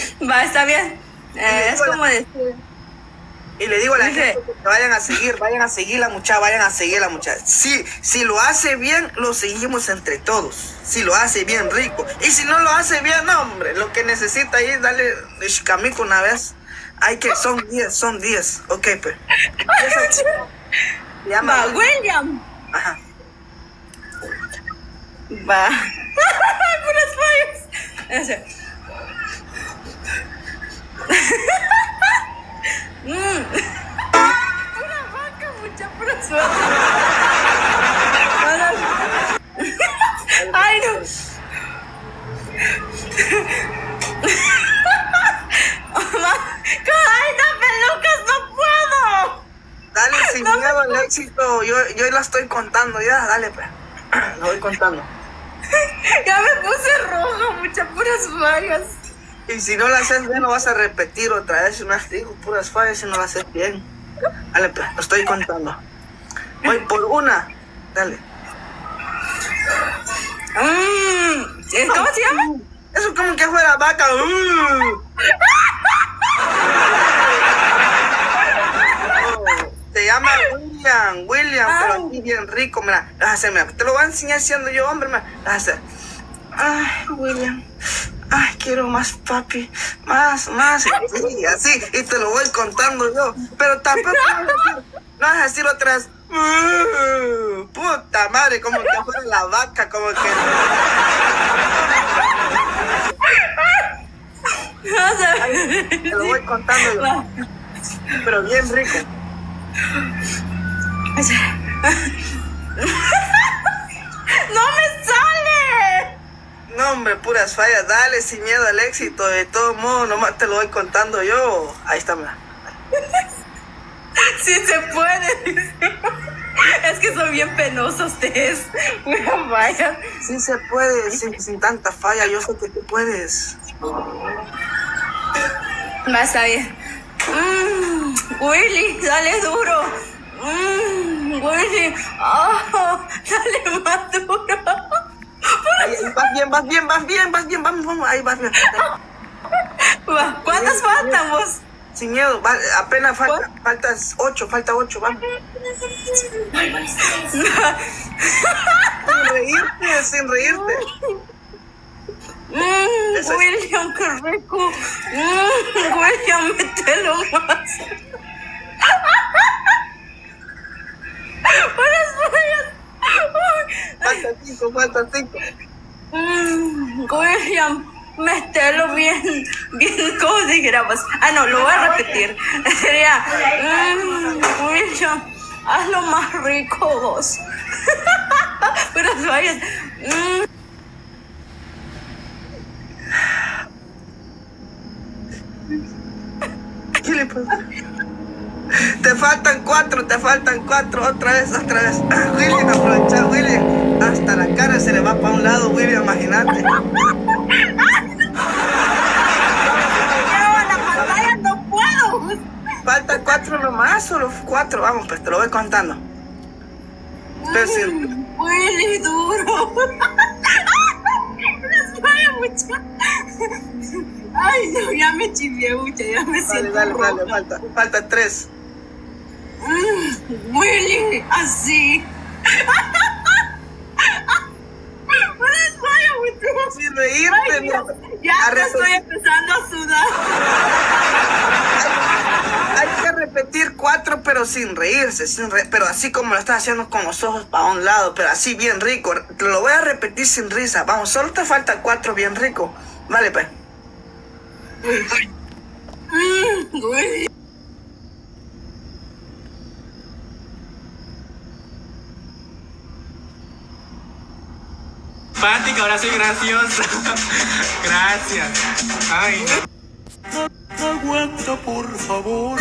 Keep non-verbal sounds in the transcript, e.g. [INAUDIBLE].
[LAUGHS] Va, está bien. Eh, es como decir. Y le digo a la Dice- gente que vayan a seguir, vayan a seguir la muchacha, vayan a seguir la muchacha. Si, si lo hace bien, lo seguimos entre todos. Si lo hace bien, rico. Y si no lo hace bien, no, hombre, lo que necesita ahí, dale camico una vez. Hay que, son 10, son 10. Ok, pues. Llama. Va, William. Ajá. Va. [LAUGHS] Puras fallas. Mm. Una vaca, mucha suerte. Ay, no. ¡Ay, no, pelucas, no puedo! Dale sin miedo al éxito. Yo, yo la estoy contando ya, dale, pues. Lo voy contando. Ya me puse roja, muchas puras fallas. Y si no lo haces bien, lo vas a repetir otra vez. No te digo puras fallas si no lo haces bien. Dale, pues, lo estoy contando. Voy por una. Dale. Mm, ¿Cómo se llama? Eso como que fuera vaca. Oh, Se llama William, William, pero aquí bien rico, mira, vas a hacer, mira, te lo voy a enseñar siendo yo hombre, mira, vas a hacer. Ay, William, ay, quiero más papi, más, más, sí, así, y te lo voy contando yo, pero tampoco no vas a decir otra vez, "Uh, puta madre, como que fuera la vaca, como que... Sea, Te lo voy contando yo. Pero bien rico. Hombre, puras fallas. Dale sin miedo al éxito. De todo modo, nomás te lo voy contando yo. Ahí está, mira. [LAUGHS] Sí se puede. Es que son bien penosos ustedes. Mira, vaya. Sí se puede, sin, sin tanta falla. Yo sé que tú puedes. Va, está bien. Mm, Willy, dale duro. Mm, Willy, oh, [LAUGHS] dale más duro. Vas bien, vas bien, vas bien. Vamos, vamos. Ahí vas bien. ¿Cuántas faltan vos? Sin miedo. va- apenas falta, faltas ocho, falta ocho. Vamos. Sin reírte, sin reírte. Mm, es- William, qué rico. Mm, William, mételo más. [LAUGHS] Buenas, buenas. Falta cinco, falta cinco. Mm, William, mételo bien, bien, ¿cómo dijéramos? Ah, no, lo voy a repetir. [LAUGHS] Sería, mm, William, hazlo más rico vos. [LAUGHS] Buenas, vayas. Mm, ¿Qué le pasa? Te faltan cuatro, te faltan cuatro, otra vez, otra vez. Ah, William, aprovecha, William. Hasta la cara se le va para un lado, William, imagínate. Faltan cuatro nomás, solo cuatro. Vamos, pues te lo voy contando. Pero sí, Willy, duro. Ay, no, ya me chivié mucho, ya me dale, siento dale, roja. dale, falta, falta tres. Mm, Willy, así. Vaya mucho. Sin reírte, Ay, ya estoy empezando a sudar. Hay que repetir cuatro, pero sin reírse, sin re- pero así como lo estás haciendo con los ojos para un lado, pero así bien rico. Lo voy a repetir sin risa. Vamos, solo te falta cuatro bien rico. Vale, pues. Mm, Fática, ahora soy graciosa. [LAUGHS] Gracias. Ay, no. Aguanta, por favor.